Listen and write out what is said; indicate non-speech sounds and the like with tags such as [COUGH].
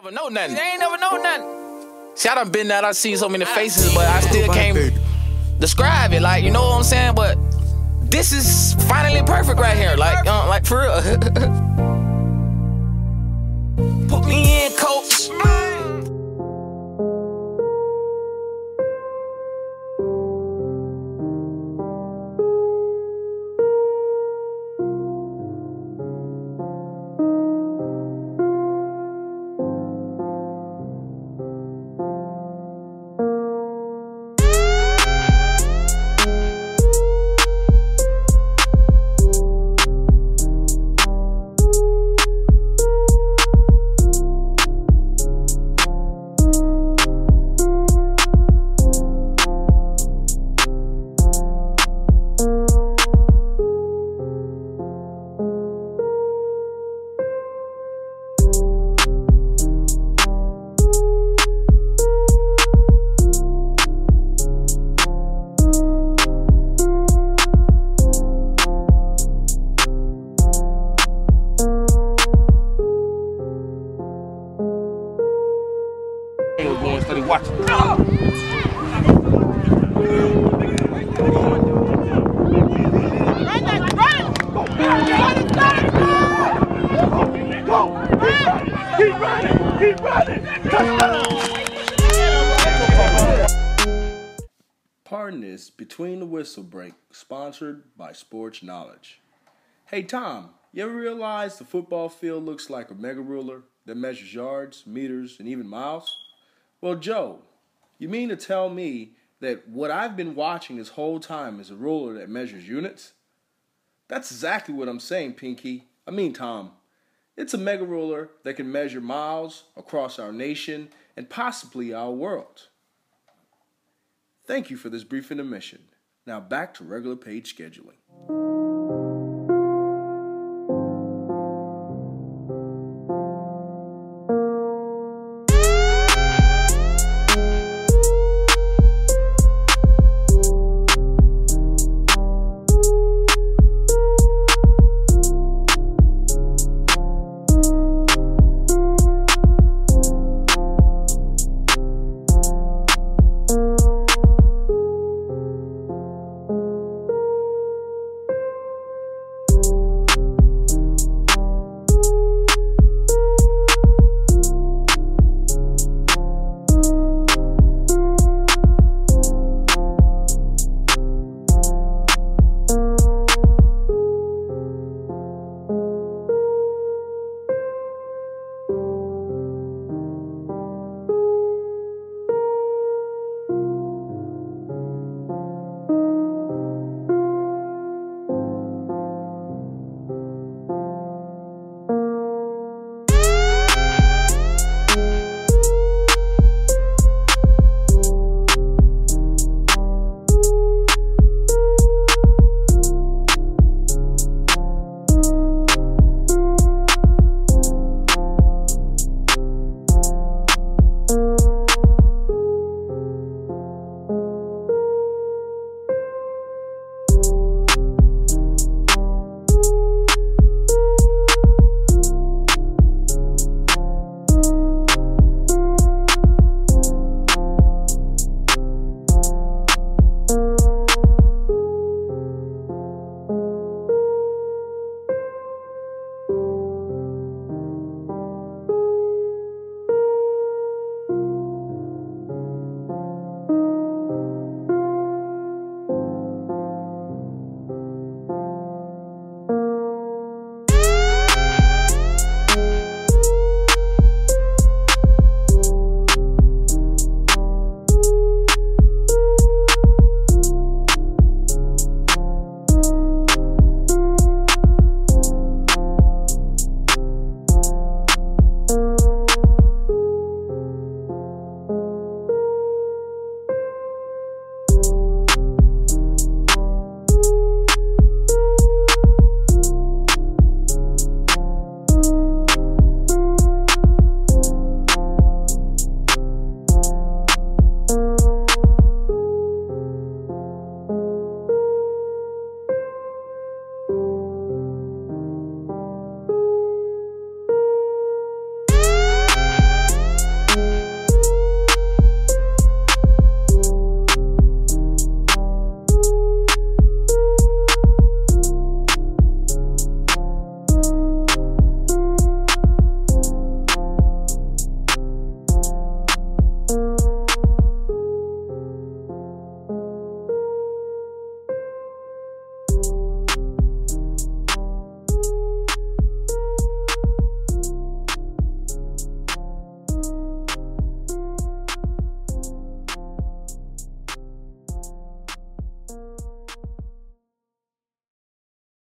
Never know nothing. They ain't never know nothing. See, I done been there, I seen so many faces, but I still can't describe it. Like, you know what I'm saying? But this is finally perfect right here. Like, uh, like for real. [LAUGHS] was going study watching. Pardon this Between the Whistle Break, sponsored by Sports Knowledge. Hey Tom, you ever realize the football field looks like a mega ruler that measures yards, meters, and even miles? Well, Joe, you mean to tell me that what I've been watching this whole time is a ruler that measures units? That's exactly what I'm saying, Pinky. I mean, Tom. It's a mega ruler that can measure miles across our nation and possibly our world. Thank you for this brief intermission. Now back to regular page scheduling.